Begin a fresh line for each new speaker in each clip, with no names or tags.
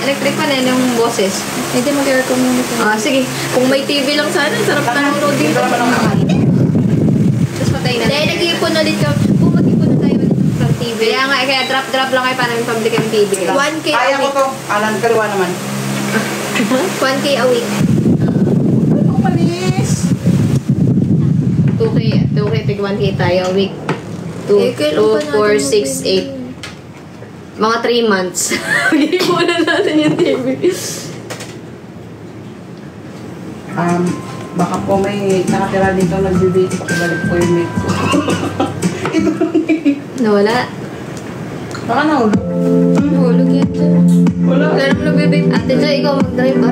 electric fan yan, yung boses.
Hindi mag-aircon yung ito.
Ah, sige. Kung may TV lang sana, sarap na ng road dito. Tapos patay na. Dahil nag-iipon ulit ka. Kung mag-iipon na tayo ulit ng TV. Kaya nga, eh, kaya drop-drop lang kayo para may public ang TV. 1K a week.
Kaya ko to. Alam, kaliwa naman.
1K a week.
Ano panis?
2K, 2K, tig 1K tayo a week. 2, 4, 6, 8. Mga 3 months. Bigay muna natin yung TV.
Um, baka po may nakatira dito nagbibiti. Pakibalik po yung mate ko. Ito lang
Nawala.
Baka nahulog.
Nahulog yan dyan.
Wala.
Pero nagbibiti. Ate dyan, ikaw mag-drive ba?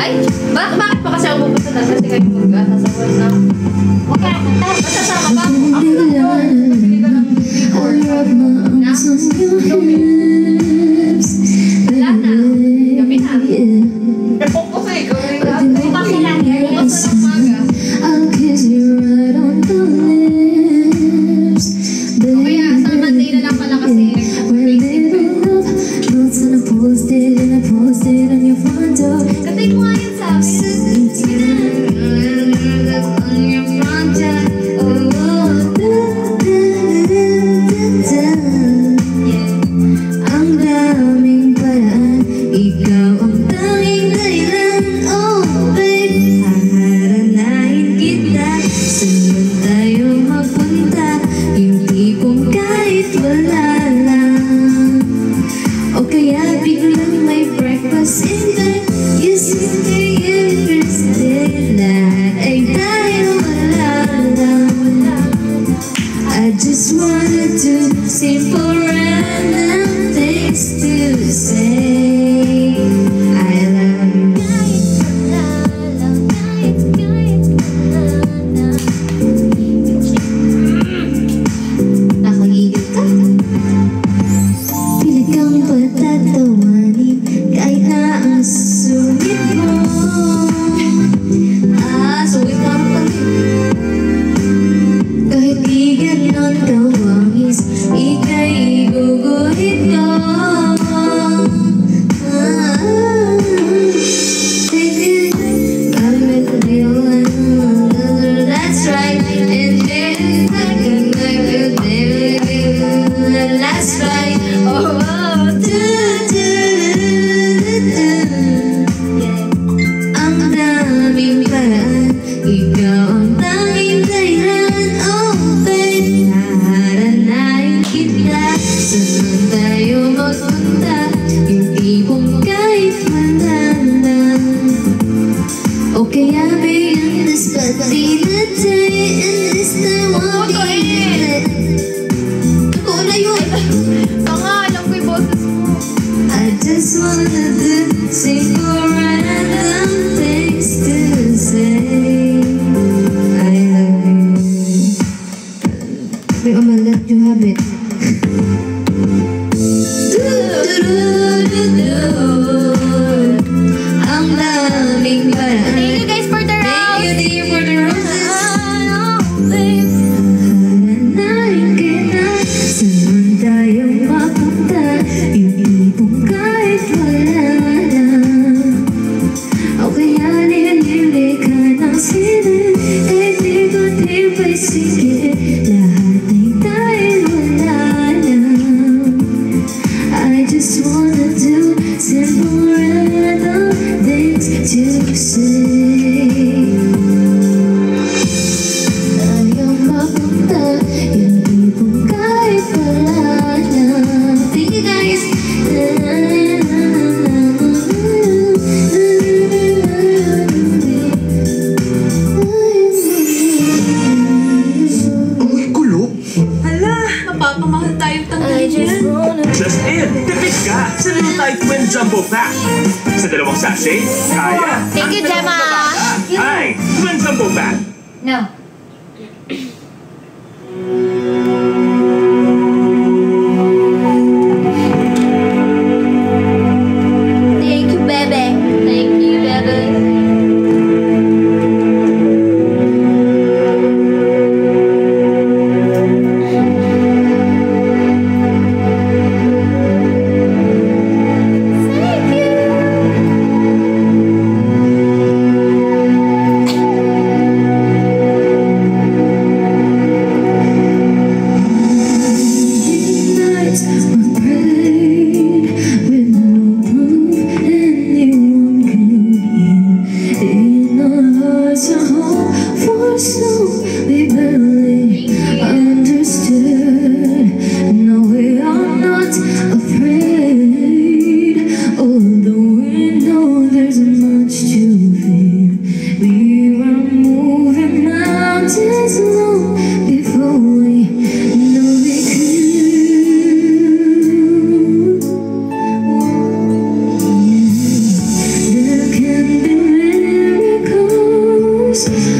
Ay, bak bakit pa kasi ako pupunta na? Kasi kayo mag-asasawal eh, na. Huwag ka. Masasama ba?
Ako na. Sige
ka na. Lana, Lana. Yeah. Texas.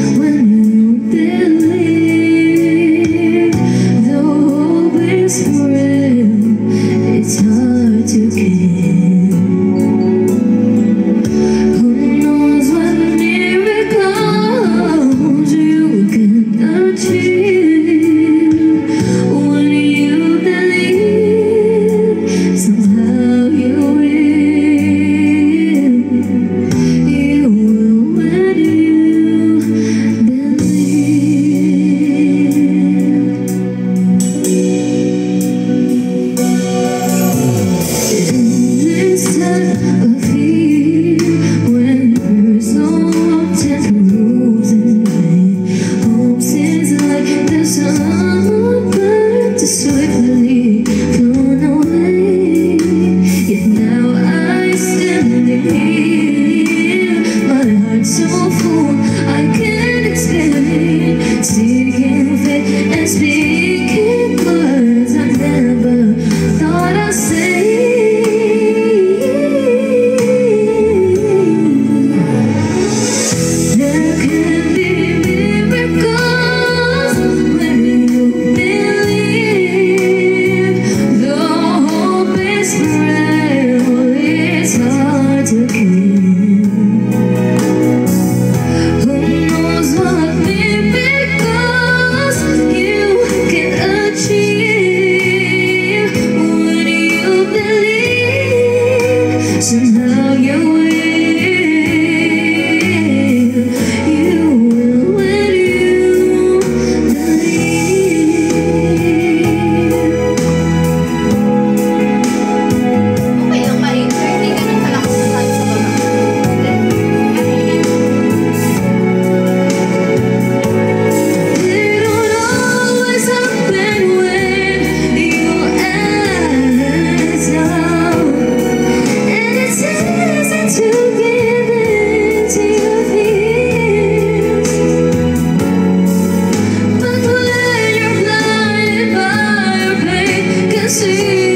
see.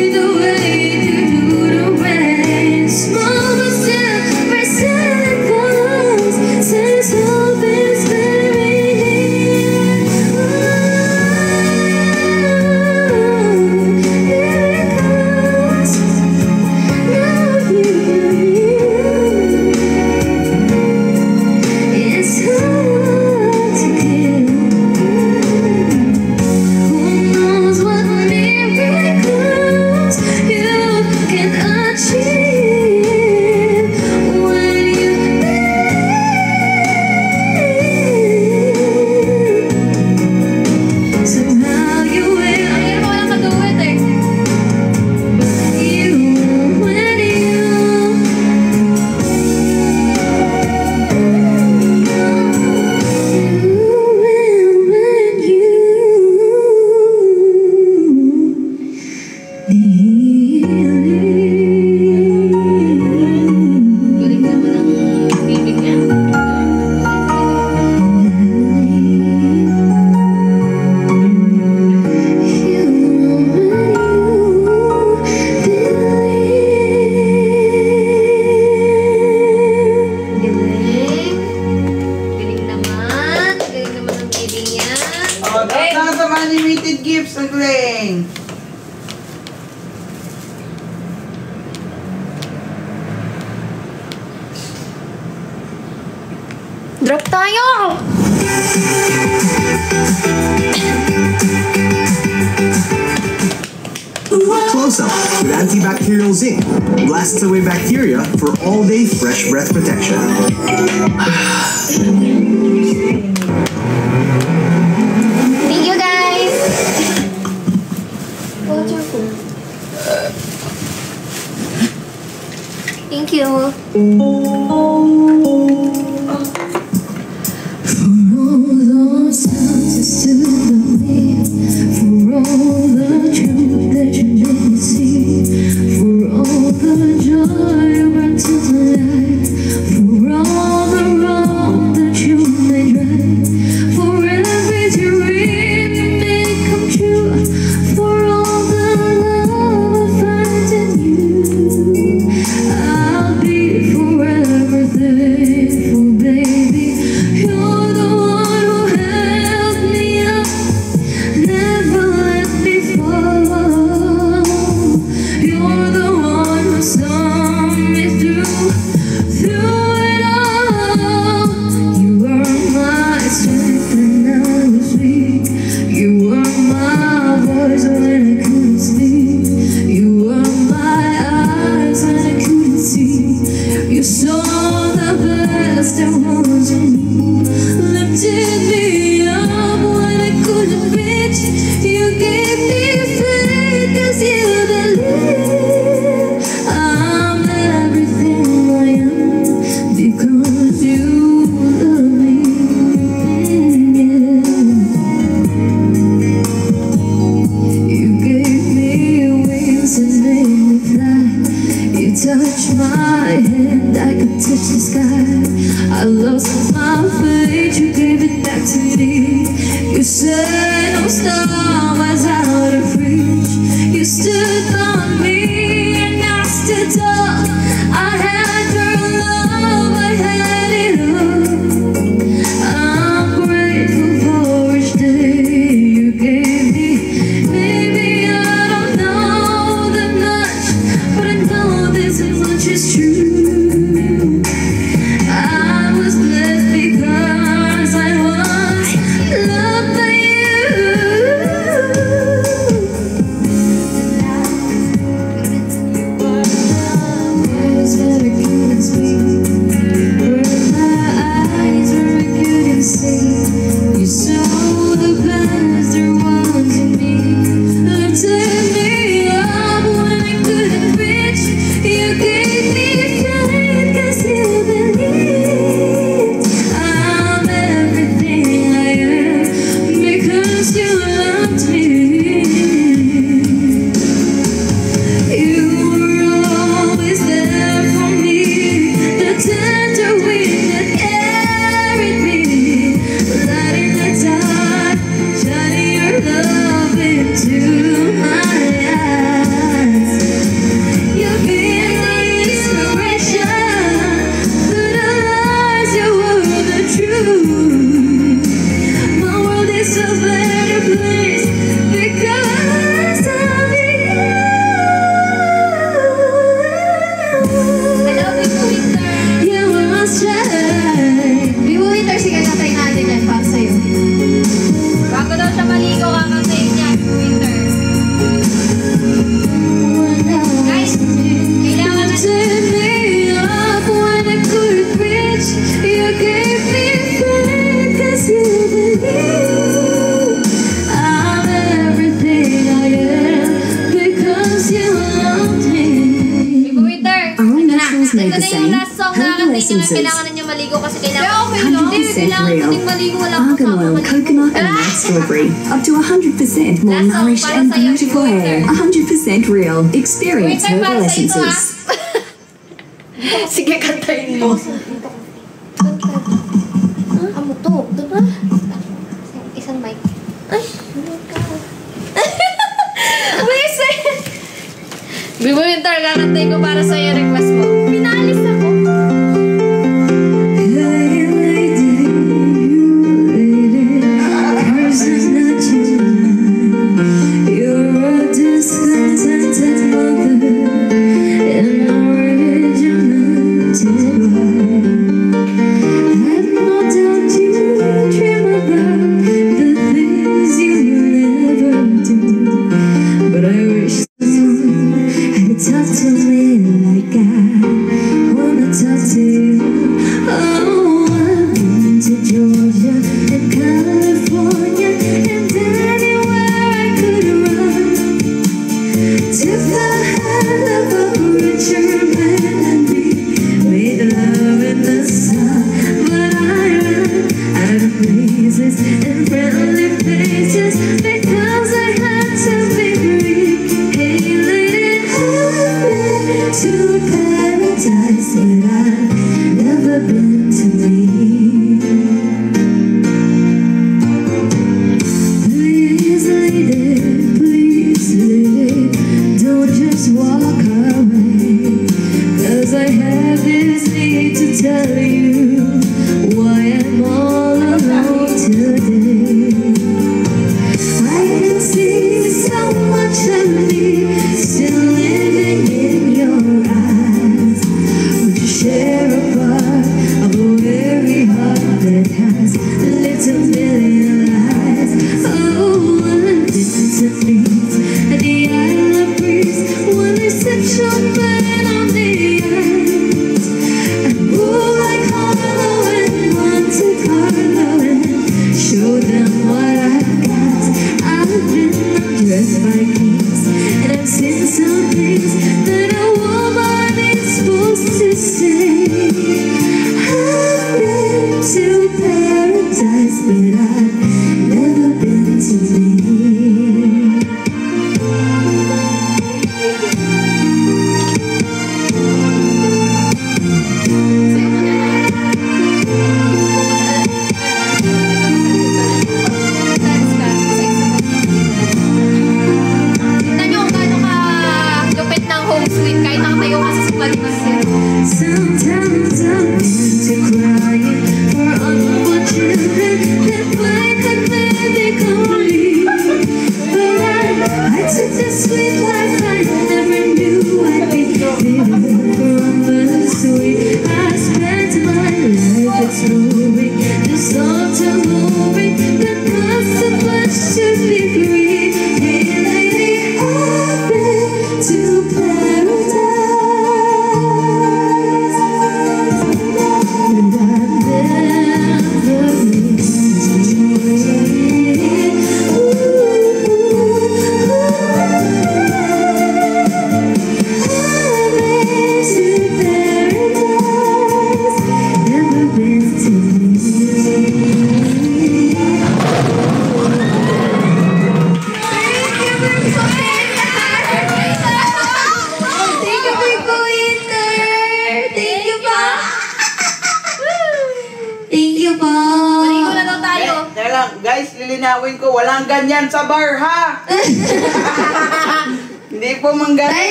Kaso nga, hindi na
eh,
kailangan ninyo maligo kasi kailangan...
Hindi, okay lang.
Hindi, kailangan ko maligo. Wala
ko sa
maligo.
coconut and nut strawberry. Up to 100% more nourished and beautiful hair. 100% real. Experience herbal essences. Ah.
Sige, kantayin mo.
Ano to? Isang mic. Ay! Wait, Bibo yung targa, kantayin ko para sa'yo request
the
hand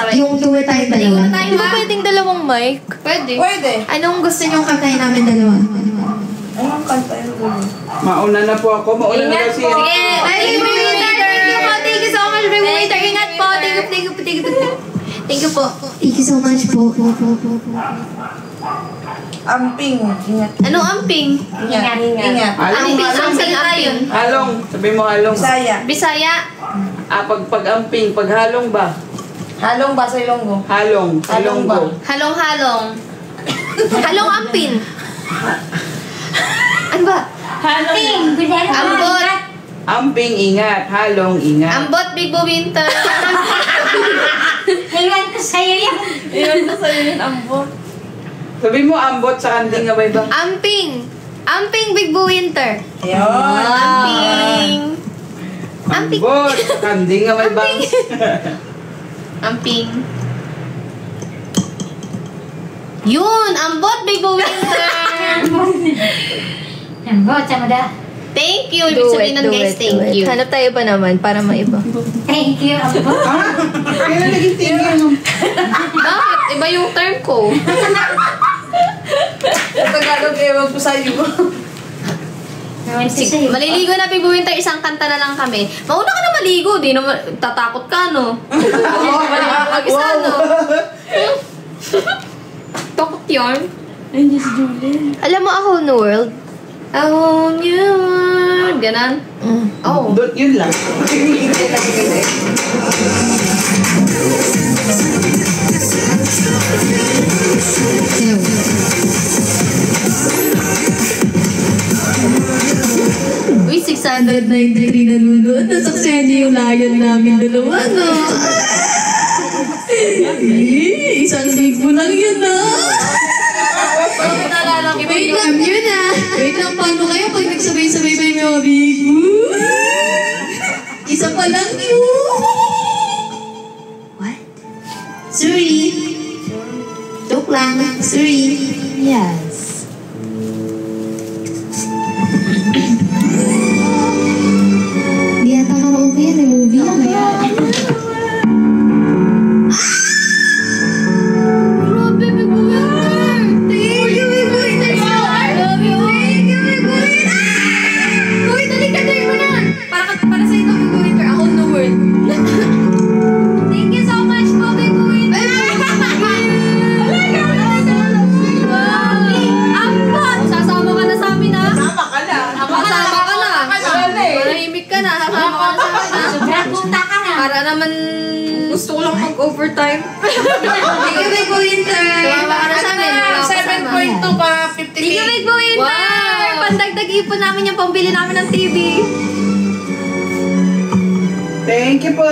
sabay.
Yung duet tayo dalawa.
na tayo
Di ba pwedeng dalawang mic?
Pwede.
Pwede.
Anong gusto niyong kantahin namin dalawa?
Anong kanta yun? Mauna na po ako, mauna na
Ingat po. Sige, thank you, Waiter. Thank you po. Thank you so much, Waiter. Ingat po. Thank you, thank you, thank you. thank you. Thank you po.
Thank you so much po. po, po, po, po.
Amping. Ingat.
Anong amping?
Ingat. Ingat.
Halong,
Amping,
halong.
ang salita yun.
Halong, sabi mo halong.
Bisaya.
Bisaya.
Ah, pag pag-amping, pag halong ba?
Halong ba sa Ilonggo?
Halong,
Halong ba?
Halong-halong. Halong ampin. Ano ba? Ambot.
Amping, ingat. Halong, ingat.
Ambot, Big Bo Winter.
Iwan ko sa'yo yan.
Iwan ko sa'yo yun, ambot.
Sabi mo ambot sa kanding nga ba?
Amping. Amping, Big Bo Winter.
Ayun.
Amping. Amping.
Ambot, kanding nga may bangs.
Amping. Yun! Ambot, Big Bo Winter!
Ambot, sama da.
Thank you! Ibig sabihin nun, guys, thank you.
Hanap tayo pa naman para maiba. Thank you, ambot.
ha? Kailan naging tingin?
Bakit? Iba yung term ko.
Sa Tagalog, ewan ko sa'yo.
Sige, maliligo na, Winter. Isang kanta na lang kami. Mauna ka na maligo. Di naman, tatakot ka, no? Mag-isa, no? Takot yun.
Alam mo, a whole new world?
A whole new world. Ganon. Oh.
Doon, yun lang.
Uy, 600.
193 nanonood. Nasaksihan niyo yung layan namin dalawa, no? Eh, Isang big mo lang yun, no? Wait lang yun, ah. Wait lang, paano kayo pag nagsabay-sabay pa yung mga big mo? Isa pa lang yun.
Sorry. Joke lang. Sorry. Di lang
mag-overtime.
Thank you, Big Winter.
Na sa amin. Wala ako kasama.
7.2 pa, 50
Thank you, Big Winter! Pandagdag ipon namin yung pambili namin ng TV.
Thank you po.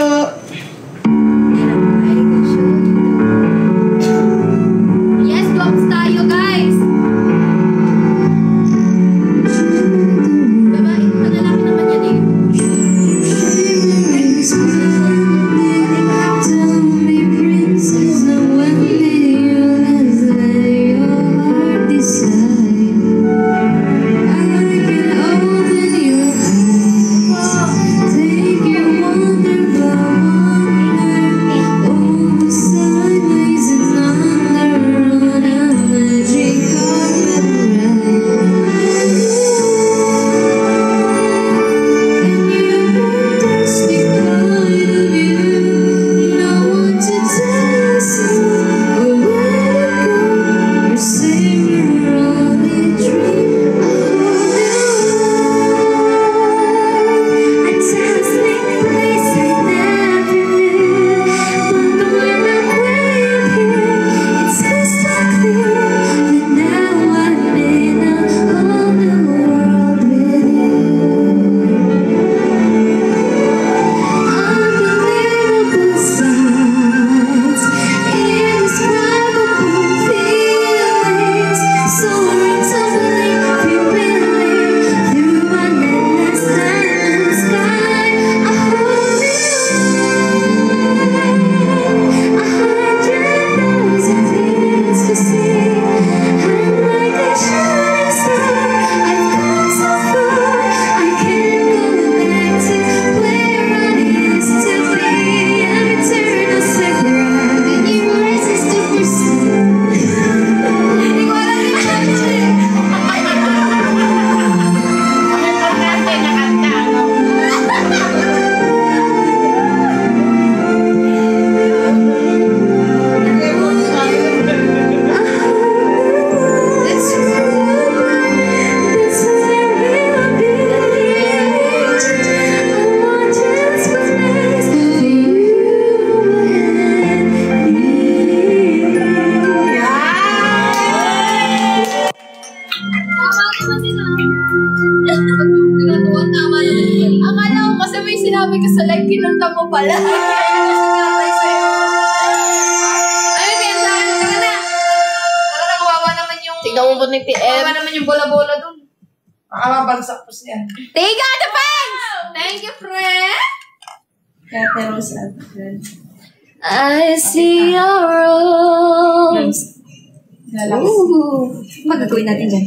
Natin dyan.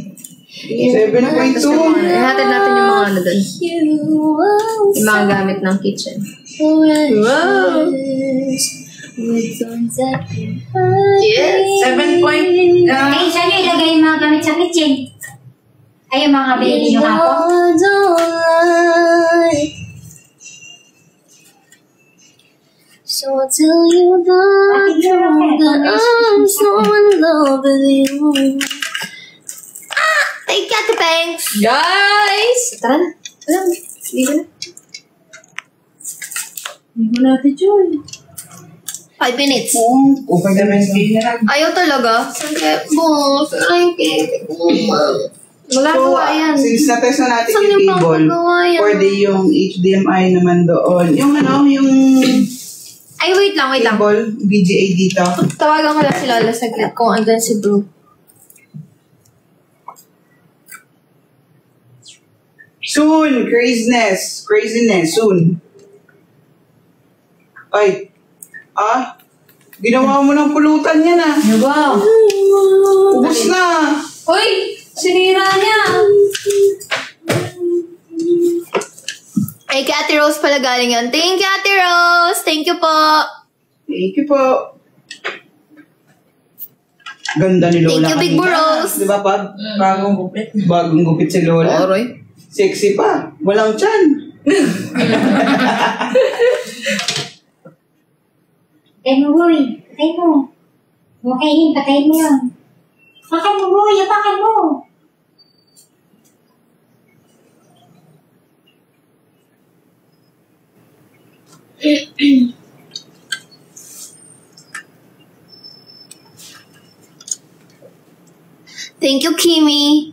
7.2.
Ihatid natin yung mga ano doon. Yung mga gamit ng kitchen.
Wow.
Yes.
7 point. Uh,
saan nyo ilagay yung mga gamit sa kitchen? Ay, yung mga binili nyo hapon?
So I tell you the truth that I'm so in love with you.
Thank you, Ate Pens!
Guys! Tara na. Tara na. Dito na.
Hindi mo natin yun.
Five minutes.
Upag naman
Hindi na lang.
Ayaw talaga. Sige, boss. Ay, kaya.
Wala ko yan.
Since na-test na natin
Saan
yung
yan?
pwede yung HDMI naman doon. Yung ano, yung
Ay, wait lang, wait lang.
cable, VGA dito.
Tawagan ko lang si Lola saglit kung andun si Bru.
Soon! Craziness! Craziness! Soon! Ay! Ah?
Ginawa mo ng pulutan yan ah.
Ano ba?
Ubus na.
Uy! Sinira niya!
Ay, kay Ate Rose pala galing yan. Thank you, Ate Rose! Thank you po!
Thank you po. Ganda ni Lola
Thank you, Big
kanina.
Burros.
Di ba, Pag?
Bagong gupit.
Bagong gupit si Lola.
Oroy.
Sexy pa. Walang tiyan.
Patay mo, boy. Patay mo. Okay, patay mo yun. Apakan mo, boy. Apakan mo.
Thank you, Kimi.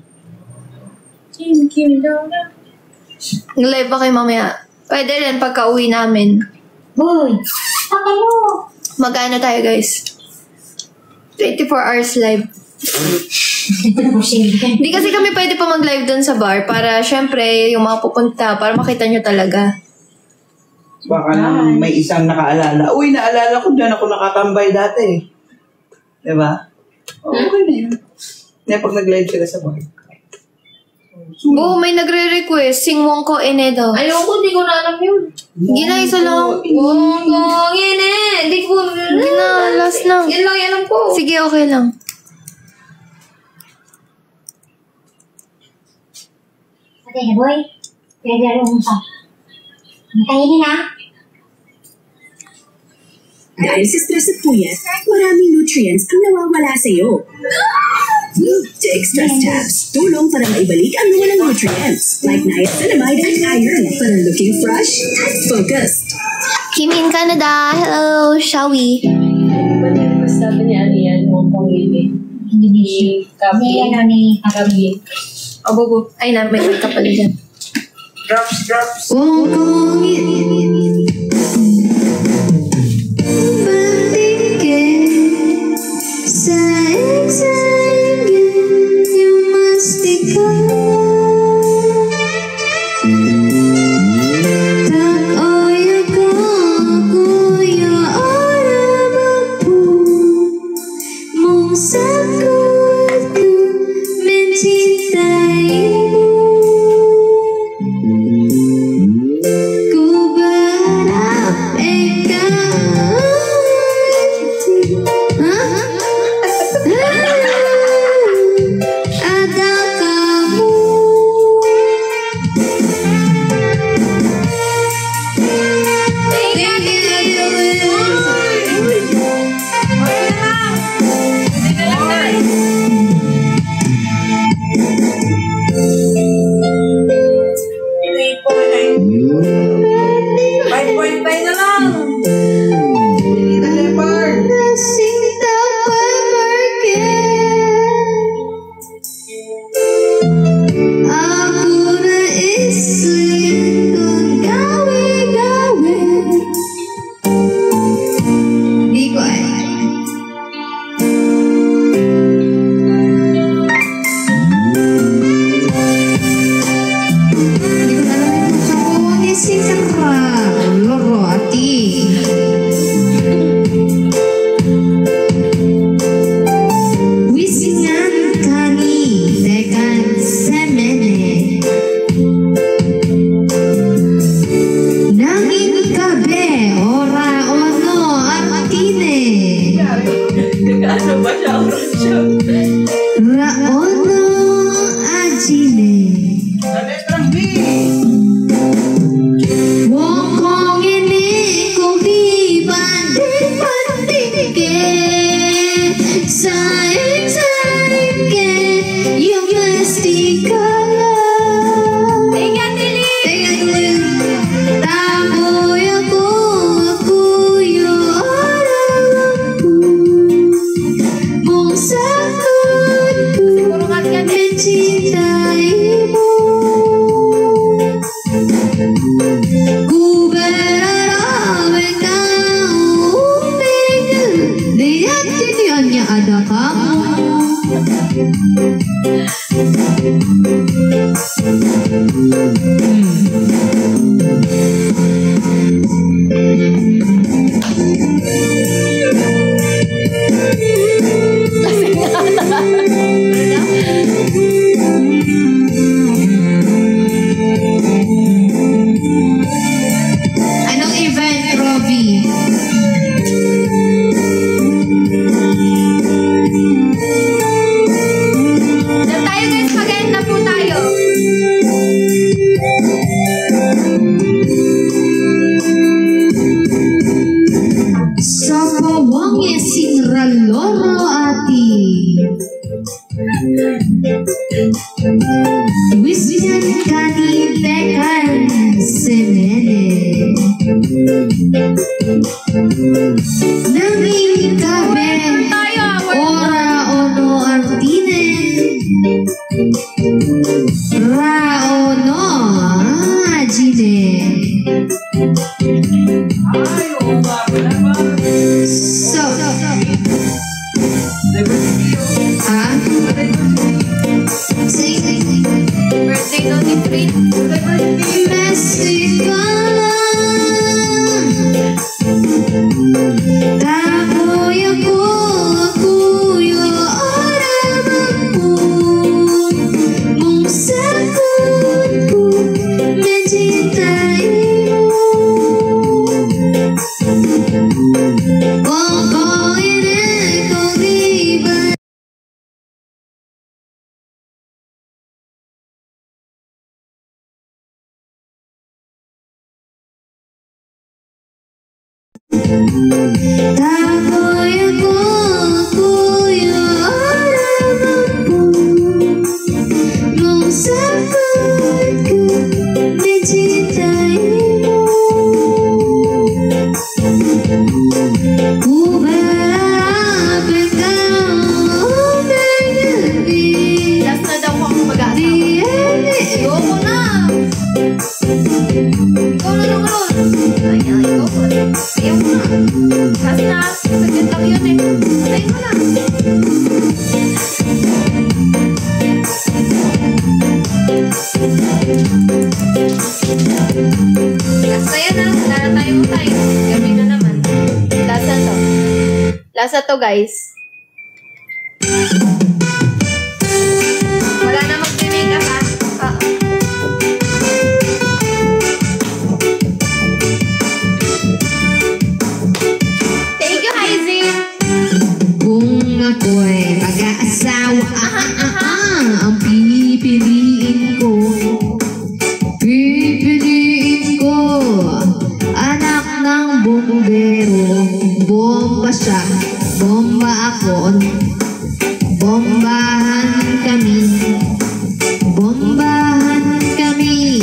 Kim, Kim, Lola.
Live ba kayo mamaya? Pwede rin pagka uwi namin.
Boy. Apakan mo.
Mag-ano tayo, guys? 24 hours live. Hindi kasi kami pwede pa mag-live dun sa bar para syempre yung mga pupunta para makita nyo talaga.
Baka nang may isang nakaalala. Uy, naalala ko dyan ako nakatambay dati. Di ba? Oh, okay na yun. Hindi, pag nag-live sila sa bar.
Oo, may nagre-request. Sing Wongko Enedo.
Ayoko, di ko na alam yun.
Gina, isa lang.
Wongkong ine. Hindi ko...
Gina, last lang.
Yan lang, yan lang po.
Sige, okay lang.
Na, boy. Pinaglaro mo pa. Matayin na.
Dahil sa stress at puyat, maraming nutrients ang nawawala sa iyo. Take Stress Tabs. Tulong para maibalik ang nawalang nutrients like niacinamide at iron para looking fresh and focused.
Kim in Canada. Hello, shall we?
Sabi ni ano yan, Wongkong ine.
Indonesia.
Kapi.
Ni, ano, ni
Kapi.
O, bugo. Ay, na, may ka pala dyan.
Drops, drops.
Simple. Mm. be delivered. Kasi na,
saglit lang yun eh. Tayo mo. Lasa ah. tayo. Gabi na naman. Lasa to. Lasa guys. Wala na mag-make up ah.
bomba siya, bomba ako. Bombahan kami, bombahan kami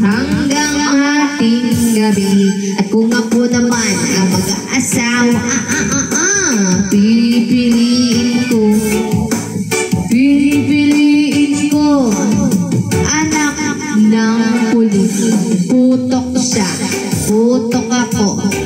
hanggang ating gabi. At kung ako naman ang mag-aasawa, ah, ah, ah, ah, pipiliin ko, pipiliin ko, anak ng pulis. Putok siya, putok ako.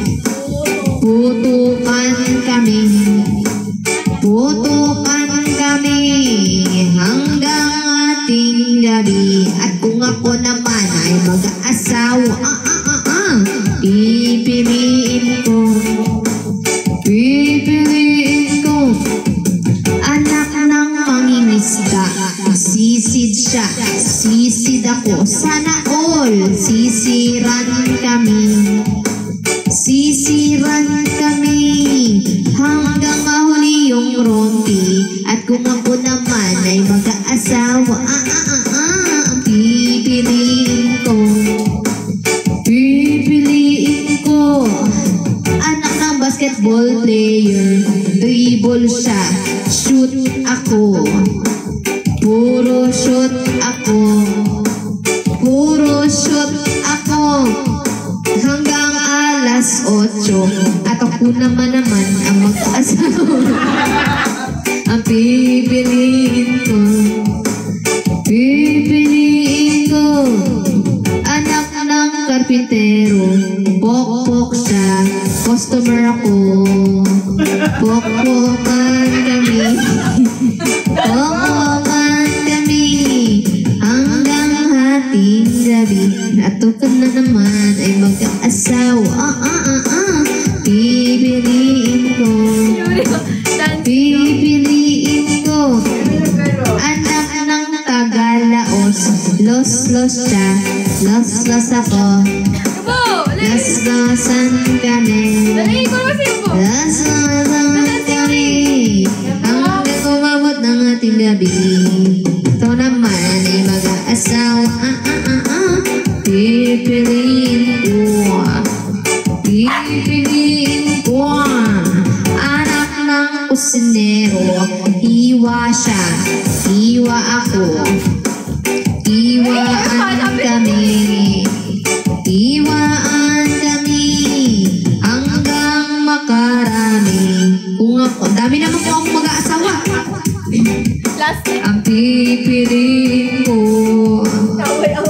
Pipiliin ko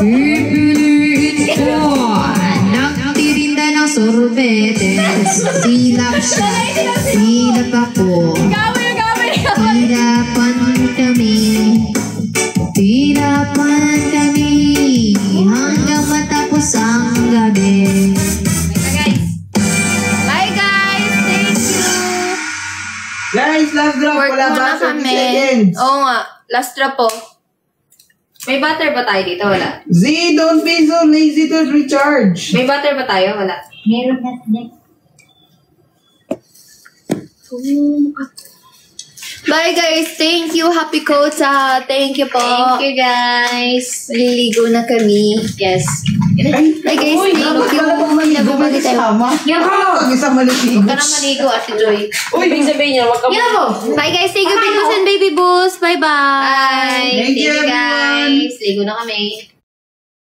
Pipiliin ko Nagtirinda ng sorbetes Silap siya Silap ako. Hirapan kami Hirapan kami Hanggang matapos ang gabi
guys. Bye guys. Thank you.
Guys, last drop.
Work
Wala
muna
ba? 30
kami. Oo nga. Last drop po. May butter ba tayo dito? Wala.
Z, don't be so lazy to recharge.
May butter ba tayo? Wala.
Meron na siya.
Bye guys. Thank you. Happy Kota. Thank you po.
Thank you guys
Maliligo na kami.
Yes
Ay,
Bye guys.
uy,
Thank
dapat
you.
pala pang maligo may
Nababalik tayo.
kasama. Pag isang maligo.
Huwag ka na maligo, Ate Joy.
Uy,
Ibig sabihin niya, wag ka
Yan po. Bye guys. Thank you, Big Boss and Baby Boss. Bye-bye.
Bye
Thank you, everyone.
guys Ligo na kami